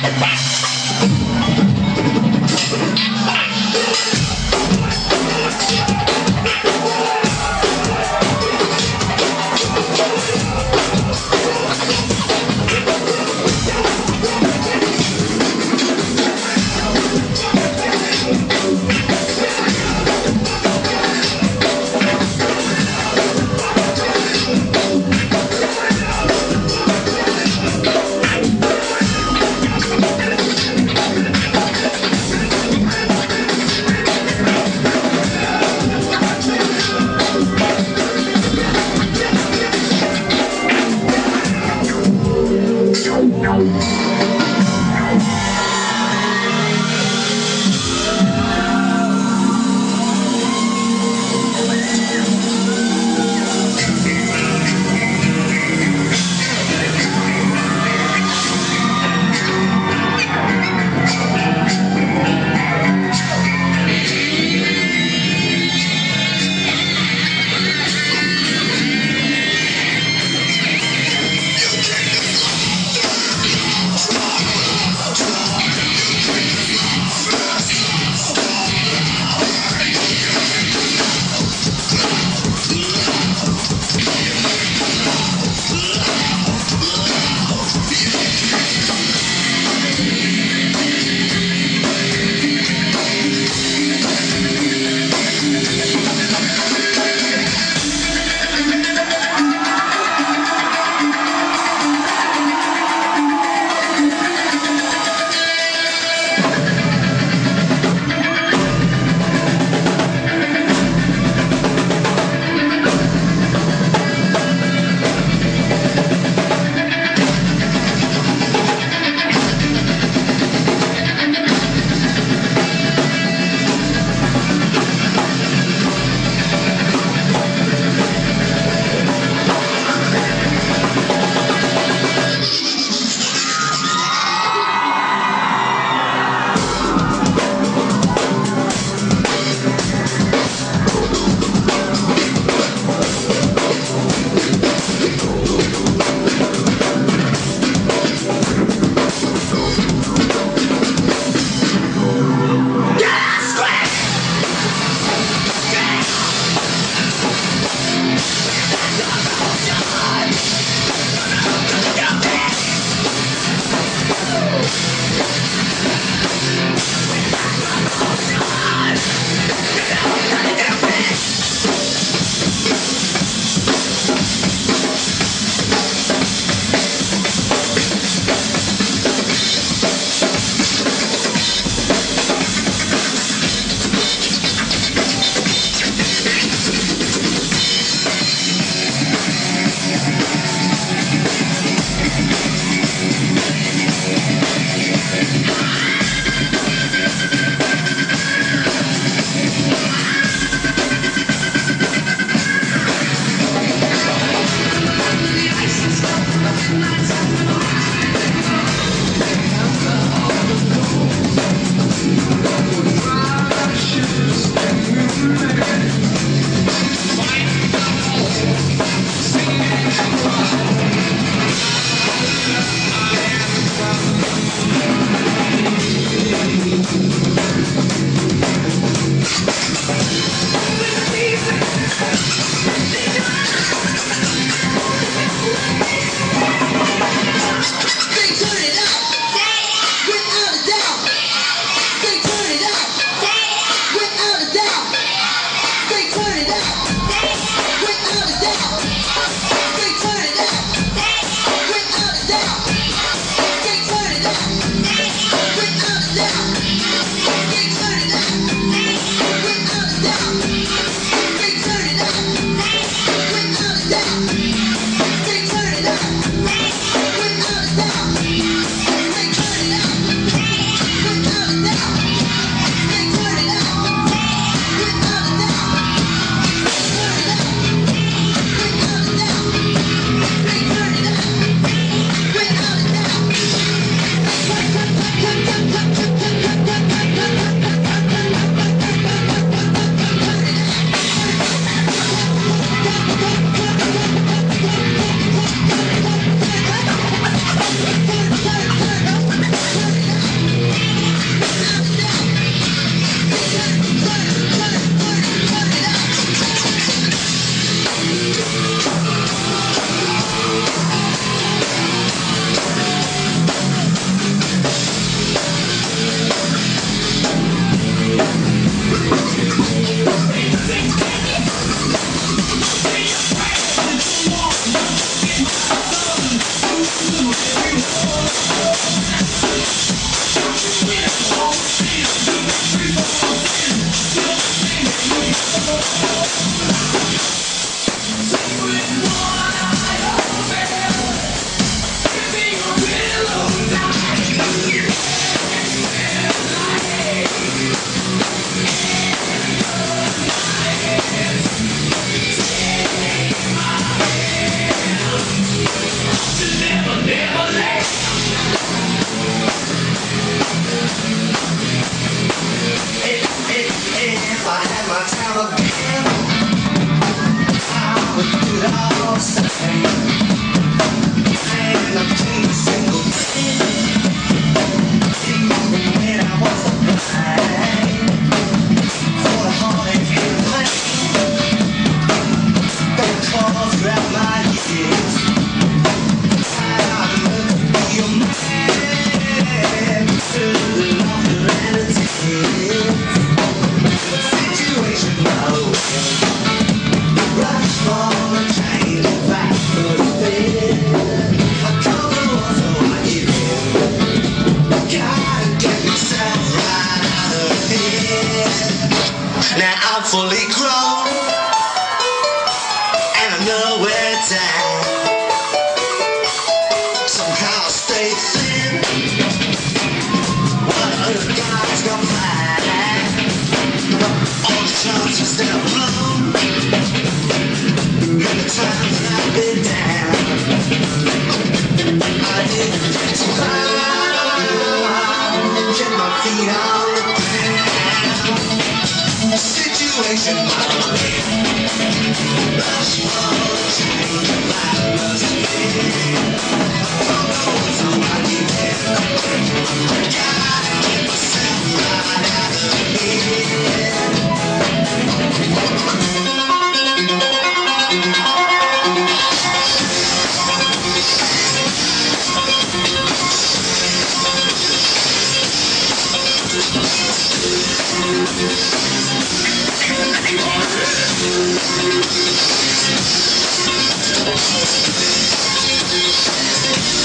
Thank Thank 하나 Of life must Thank you.